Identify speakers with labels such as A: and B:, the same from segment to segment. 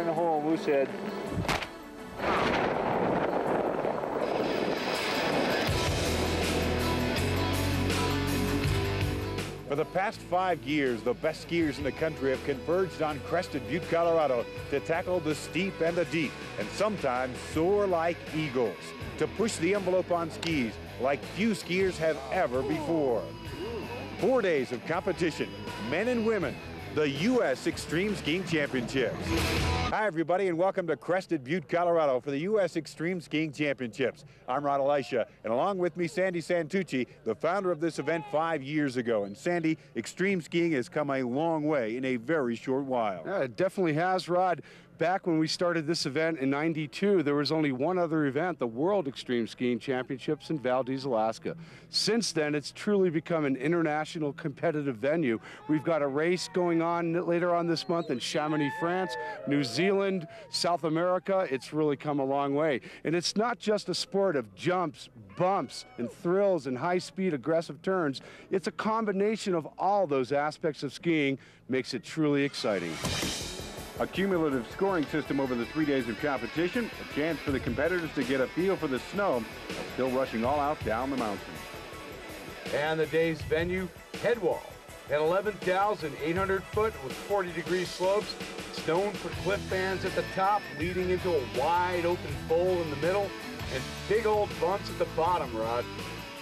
A: in the hole, Moosehead.
B: For the past five years, the best skiers in the country have converged on Crested Butte, Colorado to tackle the steep and the deep, and sometimes soar like eagles, to push the envelope on skis like few skiers have ever before. Four days of competition, men and women, the U.S. Extreme Skiing Championships. Hi, everybody, and welcome to Crested Butte, Colorado for the U.S. Extreme Skiing Championships. I'm Rod Elisha, and along with me, Sandy Santucci, the founder of this event five years ago. And Sandy, extreme skiing has come a long way in a very short while.
C: Yeah, it definitely has, Rod back when we started this event in 92, there was only one other event, the World Extreme Skiing Championships in Valdez, Alaska. Since then, it's truly become an international competitive venue. We've got a race going on later on this month in Chamonix, France, New Zealand, South America. It's really come a long way. And it's not just a sport of jumps, bumps, and thrills and high-speed aggressive turns. It's a combination of all those aspects of skiing makes it truly exciting.
B: A cumulative scoring system over the three days of competition, a chance for the competitors to get a feel for the snow, still rushing all out down the mountain.
D: And the day's venue, Headwall, at 11,800 foot with 40 degree slopes, stone for cliff bands at the top, leading into a wide open bowl in the middle, and big old bumps at the bottom, Rod.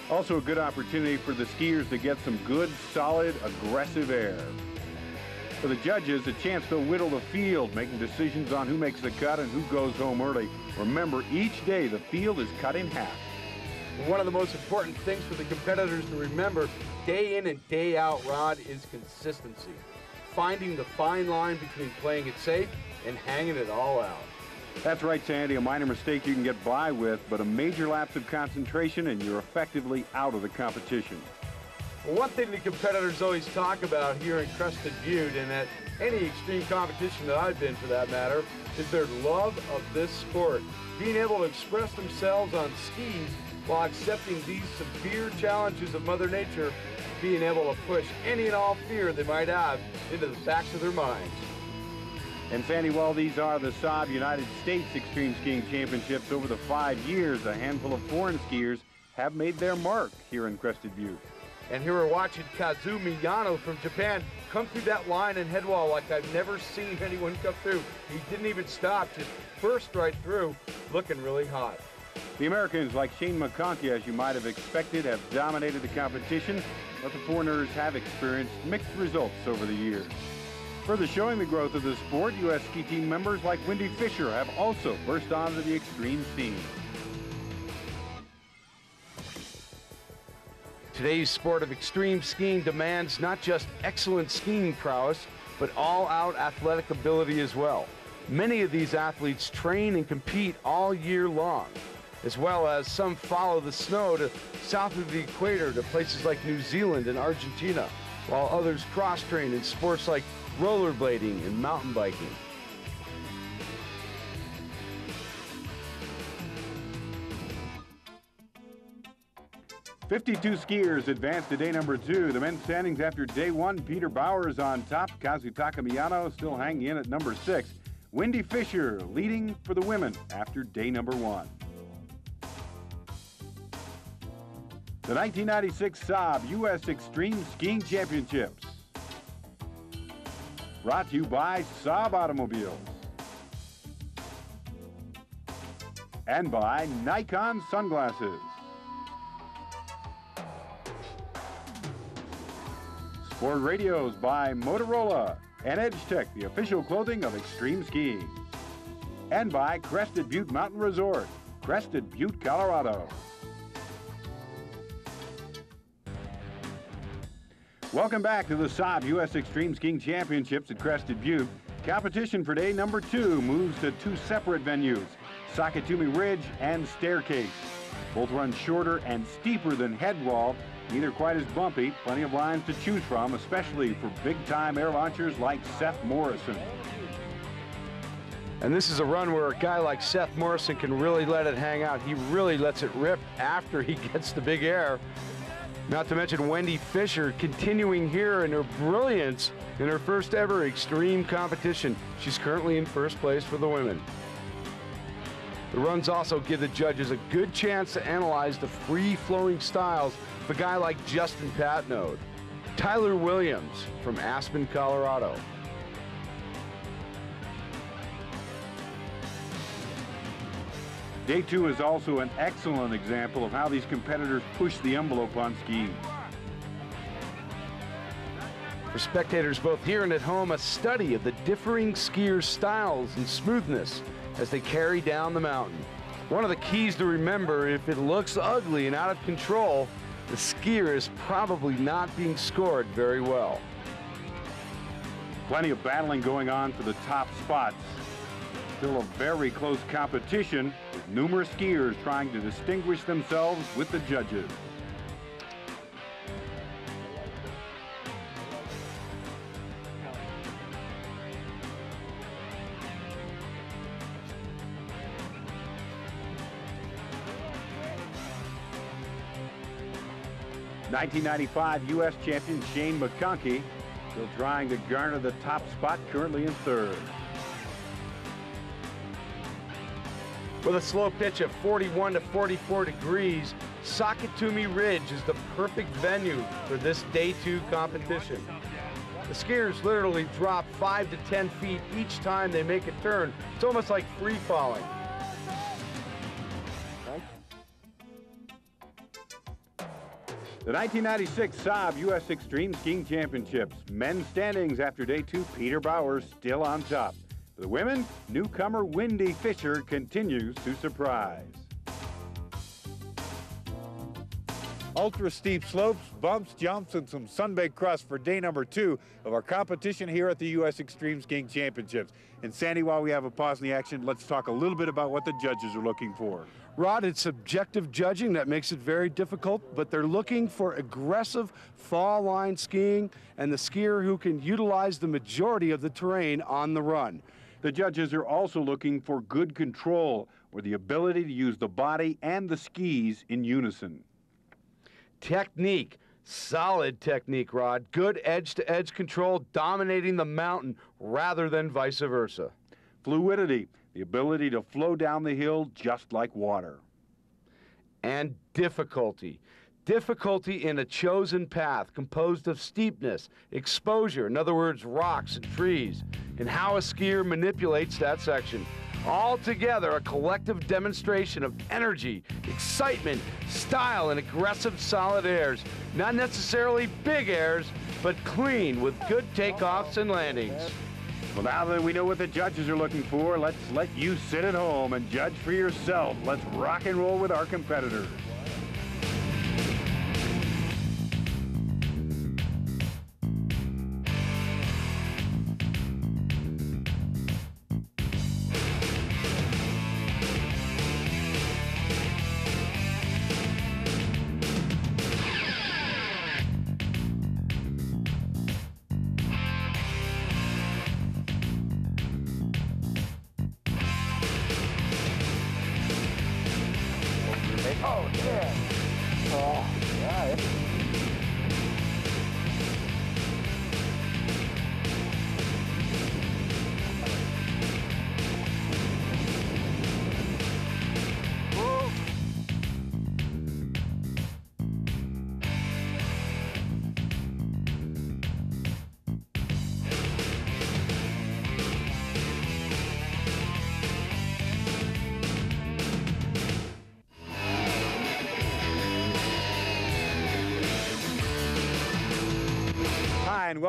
B: Also a good opportunity for the skiers to get some good, solid, aggressive air. For the judges, a chance to whittle the field, making decisions on who makes the cut and who goes home early. Remember, each day the field is cut in half.
D: One of the most important things for the competitors to remember day in and day out, Rod, is consistency. Finding the fine line between playing it safe and hanging it all out.
B: That's right, Sandy. A minor mistake you can get by with, but a major lapse of concentration and you're effectively out of the competition.
D: One thing the competitors always talk about here in Crested Butte and at any extreme competition that I've been for that matter is their love of this sport. Being able to express themselves on skis while accepting these severe challenges of Mother Nature, being able to push any and all fear they might have into the backs of their minds.
B: And Sandy, while these are the Saab United States Extreme Skiing Championships over the five years, a handful of foreign skiers have made their mark here in Crested Butte.
D: And here we're watching Kazumi Yano from Japan come through that line and headwall like I've never seen anyone come through. He didn't even stop, just burst right through, looking really hot.
B: The Americans, like Shane McConkey, as you might have expected, have dominated the competition, but the foreigners have experienced mixed results over the years. Further showing the growth of the sport, U.S. ski team members like Wendy Fisher have also burst onto the extreme scene.
D: Today's sport of extreme skiing demands not just excellent skiing prowess, but all-out athletic ability as well. Many of these athletes train and compete all year long, as well as some follow the snow to south of the equator to places like New Zealand and Argentina, while others cross-train in sports like rollerblading and mountain biking.
B: 52 skiers advanced to day number two. The men's standings after day one, Peter Bowers on top. Kazutaka Miyano still hanging in at number six. Wendy Fisher leading for the women after day number one. The 1996 Saab U.S. Extreme Skiing Championships. Brought to you by Saab Automobiles. And by Nikon Sunglasses. Sport Radios by Motorola and EdgeTech, the official clothing of extreme skiing. And by Crested Butte Mountain Resort, Crested Butte, Colorado. Welcome back to the Saab U.S. Extreme Skiing Championships at Crested Butte. Competition for day number two moves to two separate venues, Sakatumi Ridge and Staircase. Both run shorter and steeper than Headwall Neither quite as bumpy, plenty of lines to choose from, especially for big-time air launchers like Seth Morrison.
D: And this is a run where a guy like Seth Morrison can really let it hang out. He really lets it rip after he gets the big air. Not to mention Wendy Fisher continuing here in her brilliance in her first ever extreme competition. She's currently in first place for the women. The runs also give the judges a good chance to analyze the free-flowing styles of a guy like Justin Patnode. Tyler Williams from Aspen, Colorado.
B: Day two is also an excellent example of how these competitors push the envelope on skiing.
D: For spectators both here and at home, a study of the differing skiers' styles and smoothness as they carry down the mountain. One of the keys to remember, if it looks ugly and out of control, the skier is probably not being scored very well.
B: Plenty of battling going on for the top spots. Still a very close competition with numerous skiers trying to distinguish themselves with the judges. Nineteen ninety-five U.S. champion Shane McConkey still trying to garner the top spot, currently in third.
D: With a slow pitch of 41 to 44 degrees, Sakatumi Ridge is the perfect venue for this day two competition. The skiers literally drop five to 10 feet each time they make a turn. It's almost like free falling.
B: The 1996 Saab U.S. Extreme Skiing Championships. Men's standings after day two, Peter Bauer still on top. For the women, newcomer Wendy Fisher continues to surprise. Ultra steep slopes, bumps, jumps, and some sunbaked crust for day number two of our competition here at the U.S. Extreme Skiing Championships. And Sandy, while we have a pause in the action, let's talk a little bit about what the judges are looking for.
C: Rod, it's subjective judging that makes it very difficult, but they're looking for aggressive fall line skiing and the skier who can utilize the majority of the terrain on the run.
B: The judges are also looking for good control or the ability to use the body and the skis in unison.
D: Technique. Solid technique, Rod. Good edge to edge control, dominating the mountain rather than vice versa.
B: Fluidity the ability to flow down the hill just like water.
D: And difficulty. Difficulty in a chosen path composed of steepness, exposure, in other words, rocks and trees, and how a skier manipulates that section. All together, a collective demonstration of energy, excitement, style, and aggressive solid airs. Not necessarily big airs, but clean with good takeoffs and landings.
B: Well, now that we know what the judges are looking for, let's let you sit at home and judge for yourself. Let's rock and roll with our competitors.
A: Oh, yeah. Oh, yeah.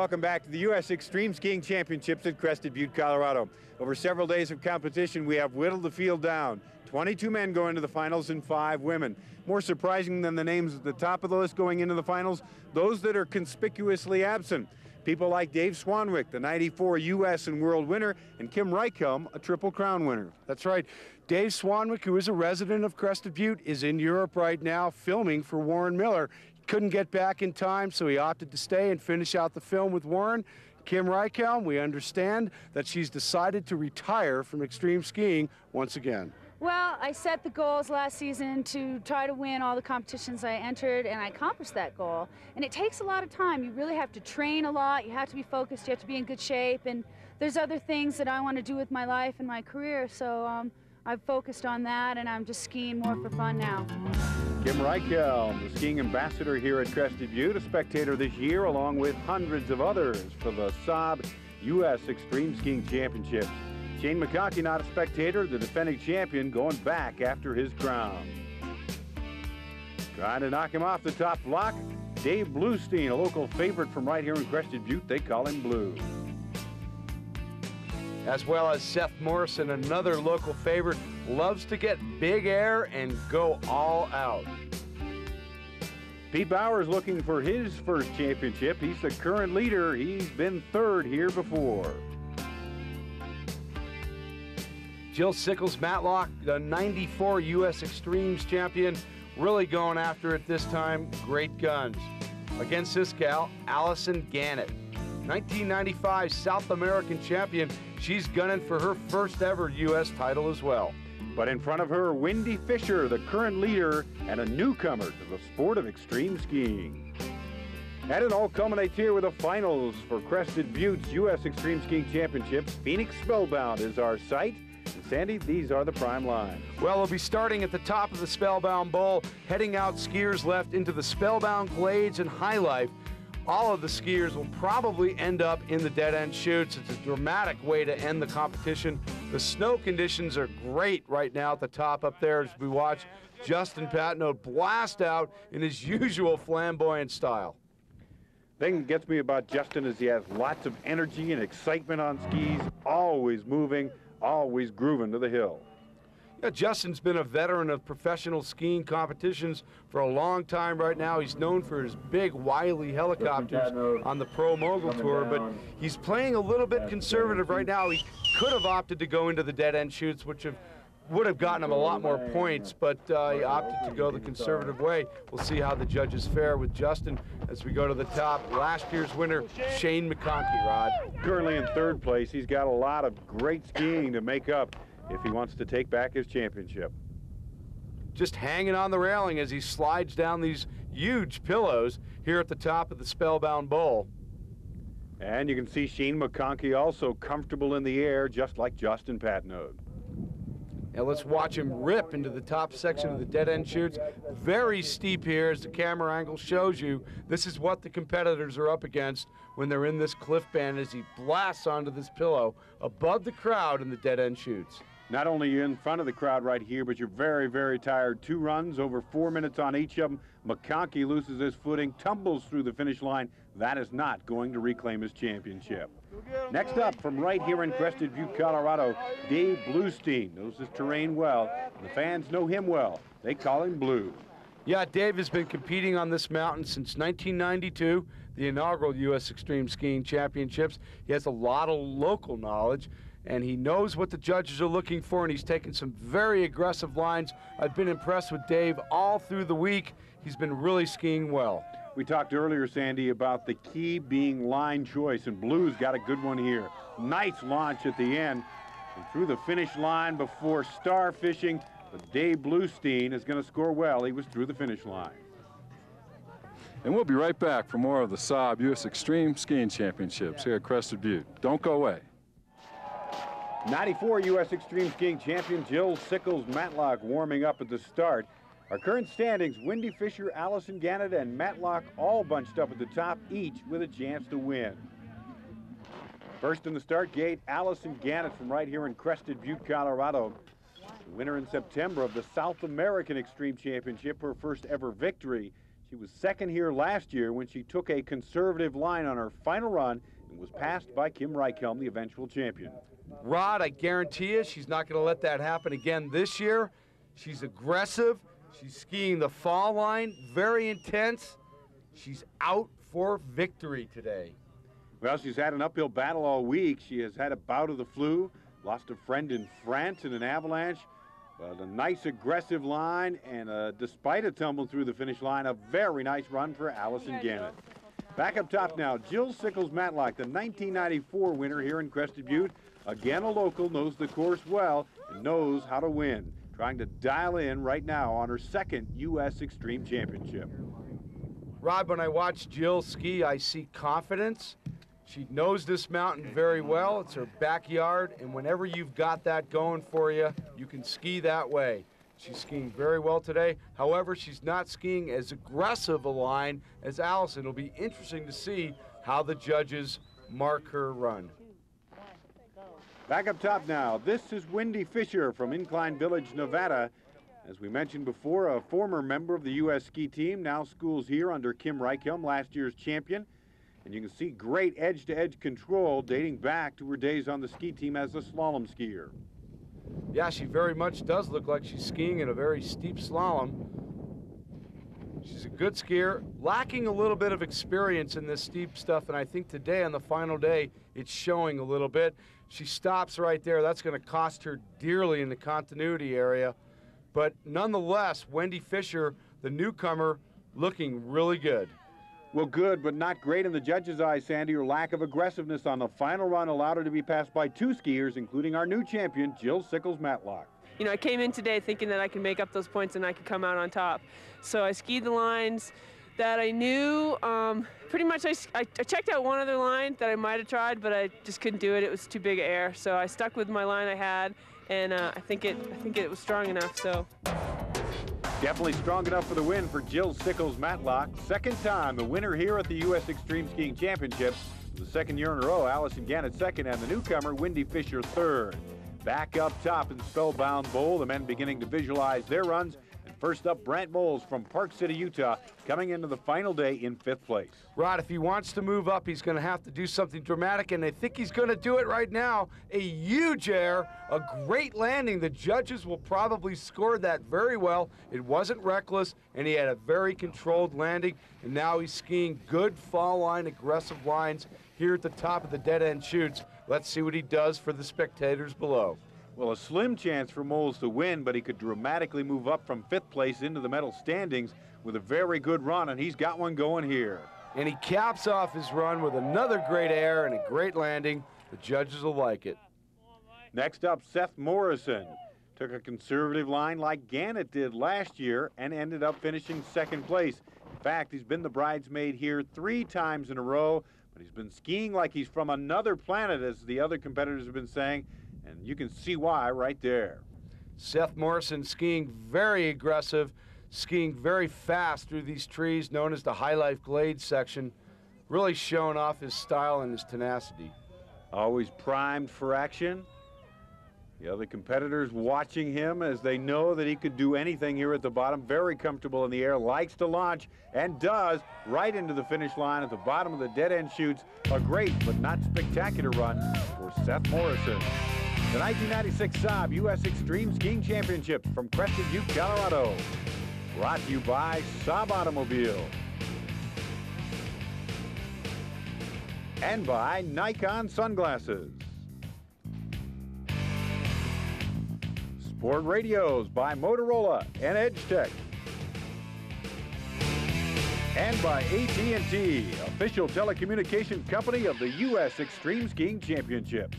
B: Welcome back to the U.S. Extreme Skiing Championships at Crested Butte, Colorado. Over several days of competition, we have whittled the field down. 22 men going to the finals and five women. More surprising than the names at the top of the list going into the finals, those that are conspicuously absent. People like Dave Swanwick, the 94 U.S. and world winner, and Kim Reichhelm, a Triple Crown winner.
C: That's right. Dave Swanwick, who is a resident of Crested Butte, is in Europe right now filming for Warren Miller couldn't get back in time, so he opted to stay and finish out the film with Warren. Kim Reichhelm, we understand that she's decided to retire from extreme skiing once again.
E: Well, I set the goals last season to try to win all the competitions I entered, and I accomplished that goal. And it takes a lot of time. You really have to train a lot. You have to be focused. You have to be in good shape. And there's other things that I want to do with my life and my career. So um, I've focused on that, and I'm just skiing more for fun now.
B: Kim Reichhelm, the skiing ambassador here at Crested Butte, a spectator this year, along with hundreds of others for the Saab U.S. Extreme Skiing Championships. Shane McConkey, not a spectator, the defending champion, going back after his crown. Trying to knock him off the top block, Dave Bluestein, a local favorite from right here in Crested Butte. They call him Blue.
D: As well as Seth Morrison, another local favorite, loves to get big air and go all out.
B: Pete Bauer is looking for his first championship. He's the current leader. He's been third here before.
D: Jill Sickles Matlock, the 94 U.S. Extremes champion, really going after it this time. Great guns. Against this gal, Allison Gannett. 1995 South American champion. She's gunning for her first ever U.S. title as well.
B: But in front of her, Wendy Fisher, the current leader and a newcomer to the sport of extreme skiing. And it all culminates here with the finals for Crested Butte's U.S. Extreme Skiing Championships. Phoenix Spellbound is our site. And Sandy, these are the prime lines.
D: Well, we'll be starting at the top of the Spellbound Bowl, heading out skiers left into the Spellbound Glades and High Life. All of the skiers will probably end up in the dead end chutes. It's a dramatic way to end the competition. The snow conditions are great right now at the top up there as we watch Justin Patnode blast out in his usual flamboyant style.
B: Thing gets me about Justin is he has lots of energy and excitement on skis, always moving, always grooving to the hill.
D: Yeah, Justin's been a veteran of professional skiing competitions for a long time right now. He's known for his big Wiley helicopters on the Pro Mogul Tour, but he's playing a little bit conservative right now. He could have opted to go into the dead end chutes, which have would have gotten him a lot more points, but uh, he opted to go the conservative way. We'll see how the judges fare with Justin as we go to the top. Last year's winner, Shane McConkey, Rod.
B: Currently in third place, he's got a lot of great skiing to make up if he wants to take back his championship.
D: Just hanging on the railing as he slides down these huge pillows here at the top of the Spellbound Bowl.
B: And you can see Shane McConkey also comfortable in the air, just like Justin Patnode.
D: Now let's watch him rip into the top section of the dead end chutes. Very steep here as the camera angle shows you. This is what the competitors are up against when they're in this cliff band as he blasts onto this pillow above the crowd in the dead end chutes.
B: Not only in front of the crowd right here, but you're very, very tired. Two runs, over four minutes on each of them. McConkey loses his footing, tumbles through the finish line. That is not going to reclaim his championship. Next up, from right here in Crested Butte, Colorado, Dave Bluestein knows his terrain well. The fans know him well. They call him Blue.
D: Yeah, Dave has been competing on this mountain since 1992, the inaugural U.S. Extreme Skiing Championships. He has a lot of local knowledge, and he knows what the judges are looking for, and he's taken some very aggressive lines. I've been impressed with Dave all through the week. He's been really skiing well.
B: We talked earlier, Sandy, about the key being line choice, and Blue's got a good one here. Nice launch at the end. And through the finish line before star fishing, but Dave Bluestein is going to score well. He was through the finish line.
F: And we'll be right back for more of the Saab U.S. Extreme Skiing Championships here at Crested Butte. Don't go away.
B: 94 U.S. Extreme Skiing champion Jill Sickles Matlock warming up at the start. Our current standings, Wendy Fisher, Allison Gannett, and Matlock all bunched up at the top, each with a chance to win. First in the start gate, Allison Gannett from right here in Crested Butte, Colorado. The winner in September of the South American Extreme Championship, her first ever victory. She was second here last year when she took a conservative line on her final run and was passed by Kim Reichhelm, the eventual champion.
D: Rod, I guarantee you she's not going to let that happen again this year. She's aggressive. She's skiing the fall line, very intense. She's out for victory today.
B: Well, she's had an uphill battle all week. She has had a bout of the flu, lost a friend in France in an avalanche. But a nice aggressive line, and uh, despite a tumble through the finish line, a very nice run for Allison Gannett. Back up top now, Jill Sickles Matlock, the 1994 winner here in Crested Butte. Again, a local, knows the course well and knows how to win trying to dial in right now on her second U.S. Extreme Championship.
D: Rod, when I watch Jill ski, I see confidence. She knows this mountain very well. It's her backyard, and whenever you've got that going for you, you can ski that way. She's skiing very well today. However, she's not skiing as aggressive a line as Allison. It'll be interesting to see how the judges mark her run.
B: Back up top now, this is Wendy Fisher from Incline Village, Nevada. As we mentioned before, a former member of the U.S. ski team, now schools here under Kim Reichhelm, last year's champion. And you can see great edge-to-edge control dating back to her days on the ski team as a slalom skier.
D: Yeah, she very much does look like she's skiing in a very steep slalom. She's a good skier, lacking a little bit of experience in this steep stuff, and I think today on the final day, it's showing a little bit. She stops right there. That's going to cost her dearly in the continuity area. But nonetheless, Wendy Fisher, the newcomer, looking really good.
B: Well, good, but not great in the judges' eyes, Sandy. Her lack of aggressiveness on the final run allowed her to be passed by two skiers, including our new champion, Jill Sickles Matlock.
G: You know, I came in today thinking that I could make up those points and I could come out on top. So I skied the lines that I knew. Um, pretty much, I, I, checked out one other line that I might have tried, but I just couldn't do it. It was too big air. So I stuck with my line I had, and uh, I think it I think it was strong enough. So.
B: Definitely strong enough for the win for Jill Sickles Matlock. Second time the winner here at the U.S. Extreme Skiing Championships. The second year in a row, Allison Gannett second, and the newcomer, Wendy Fisher, third. Back up top in Spellbound Bowl, the men beginning to visualize their runs And First up, Brant Moles from Park City, Utah, coming into the final day in fifth place.
D: Rod, if he wants to move up, he's going to have to do something dramatic, and I think he's going to do it right now. A huge air, a great landing. The judges will probably score that very well. It wasn't reckless, and he had a very controlled landing, and now he's skiing good fall line, aggressive lines here at the top of the dead end chutes. Let's see what he does for the spectators below.
B: Well, a slim chance for Moles to win, but he could dramatically move up from fifth place into the medal standings with a very good run, and he's got one going here.
D: And he caps off his run with another great air and a great landing. The judges will like it.
B: Next up, Seth Morrison. Took a conservative line like Gannett did last year and ended up finishing second place. In fact, he's been the bridesmaid here three times in a row, but he's been skiing like he's from another planet, as the other competitors have been saying. And you can see why right there.
D: Seth Morrison skiing very aggressive, skiing very fast through these trees known as the High Life Glade section, really showing off his style and his tenacity.
B: Always primed for action. The other competitors watching him as they know that he could do anything here at the bottom. Very comfortable in the air, likes to launch, and does right into the finish line at the bottom of the dead end chutes. A great but not spectacular run for Seth Morrison. The 1996 Saab U.S. Extreme Skiing Championships from Crested Butte, Colorado. Brought to you by Saab Automobile. And by Nikon Sunglasses. Sport Radios by Motorola and EdgeTech. And by AT&T, official telecommunications company of the U.S. Extreme Skiing Championships.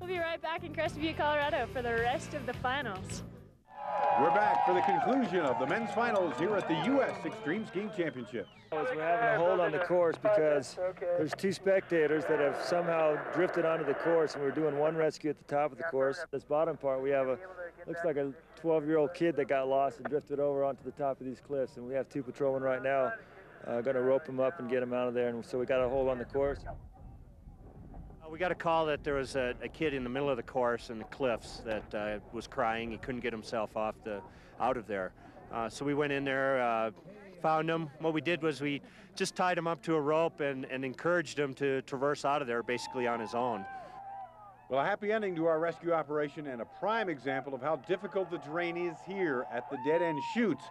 H: We'll be right back in Crested Butte, Colorado for the rest of the finals.
B: We're back for the conclusion of the men's finals here at the U.S. Extreme Skiing Championships.
A: We're having a hold on the course because there's two spectators that have somehow drifted onto the course, and we're doing one rescue at the top of the course. This bottom part, we have a looks like a 12-year-old kid that got lost and drifted over onto the top of these cliffs, and we have two patrolmen right now. Uh, going to rope him up and get him out of there, and so we got a hold on the course.
I: Uh, we got a call that there was a, a, kid in the middle of the course in the cliffs that uh, was crying. He couldn't get himself off the out of there. Uh, so we went in there, uh, found him. What we did was we just tied him up to a rope and, and encouraged him to traverse out of there basically on his own.
B: Well, a happy ending to our rescue operation and a prime example of how difficult the terrain is here at the Dead End Chutes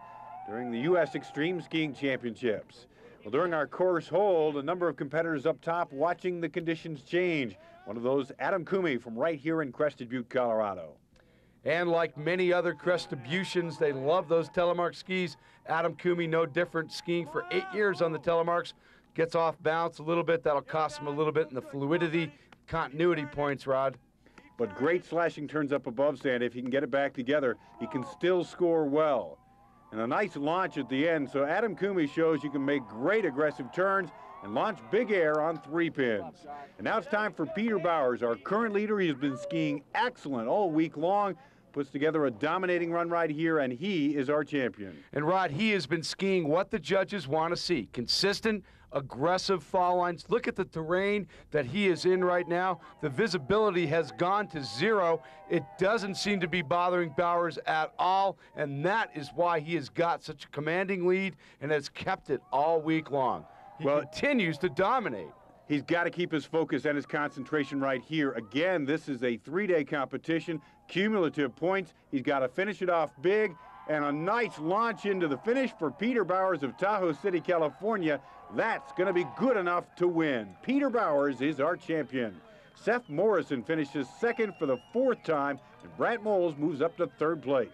B: during the U.S. Extreme Skiing Championships. Well, during our course hold, a number of competitors up top watching the conditions change. One of those, Adam Kumi from right here in Crested Butte, Colorado.
D: And like many other Crestibutians, they love those telemark skis. Adam Kumi, no different, skiing for eight years on the telemarks. Gets off balance a little bit. That'll cost him a little bit in the fluidity, continuity points, Rod.
B: but great slashing turns up above sand. If he can get it back together, he can still score well. And a nice launch at the end, so Adam Coomey shows you can make great aggressive turns and launch big air on three pins. And now it's time for Peter Bowers, our current leader. He has been skiing excellent all week long puts together a dominating run right here, and he is our champion.
D: And Rod, he has been skiing what the judges want to see consistent, aggressive fall lines. Look at the terrain that he is in right now. The visibility has gone to zero. It doesn't seem to be bothering Bowers at all, and that is why he has got such a commanding lead and has kept it all week long. He well, continues to dominate.
B: He's got to keep his focus and his concentration right here. Again, this is a three-day competition, cumulative points. He's got to finish it off big, and a nice launch into the finish for Peter Bowers of Tahoe City, California. That's going to be good enough to win. Peter Bowers is our champion. Seth Morrison finishes second for the fourth time, and Brant Moles moves up to third place.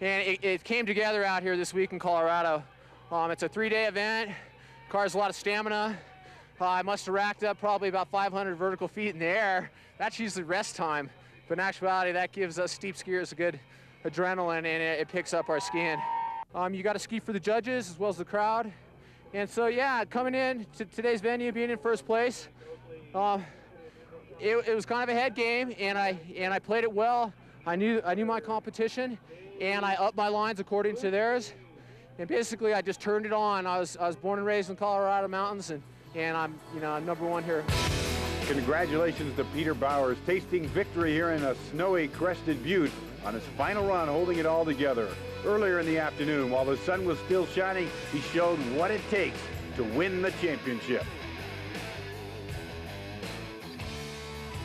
J: And it, it came together out here this week in Colorado. Um, it's a three-day event. Car's a lot of stamina. Uh, I must have racked up probably about 500 vertical feet in the air. That's usually rest time. But in actuality, that gives us steep skiers a good adrenaline and it, it picks up our skiing. Um, you got to ski for the judges as well as the crowd. And so, yeah, coming in to today's venue, being in first place, um, it, it, was kind of a head game, and I and I played it well. I knew I knew my competition, and I upped my lines according to theirs and basically I just turned it on. I was I was born and raised in Colorado mountains, and and I'm you know I'm number one here.
B: Congratulations to Peter Bowers, tasting victory here in a snowy Crested Butte on his final run, holding it all together. Earlier in the afternoon, while the sun was still shining, he showed what it takes to win the championship.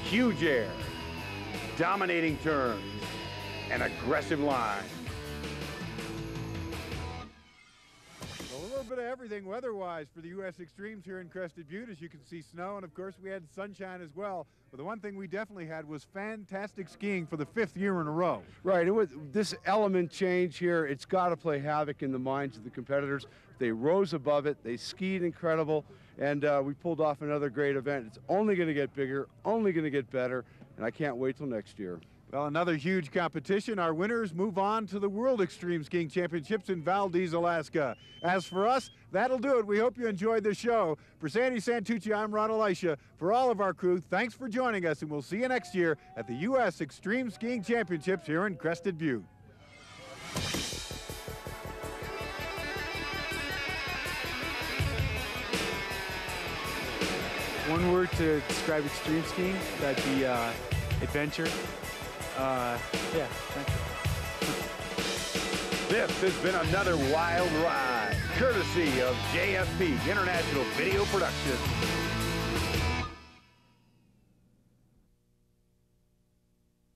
B: Huge air, dominating turns, and aggressive line.
K: Bit of everything weather-wise for the U.S. Extremes here in Crested Butte. As you can see, snow, and of course we had sunshine as well. But the one thing we definitely had was fantastic skiing for the fifth year in a row.
C: Right, It was this element change here, it's got to play havoc in the minds of the competitors. They rose above it, they skied incredible, and uh, we pulled off another great event. It's only going to get bigger, only going to get better, and I can't wait till next year.
K: Well, another huge competition. Our winners move on to the World Extreme Skiing Championships in Valdez, Alaska. As for us, that'll do it. We hope you enjoyed the show. For Sandy Santucci, I'm Ron Elisha. For all of our crew, thanks for joining us, and we'll see you next year at the U.S. Extreme Skiing Championships here in Crested Butte.
L: One word to describe extreme skiing, that'd be uh, adventure. Uh, yeah, thank you.
B: This has been another wild ride, courtesy of JSP International Video Production.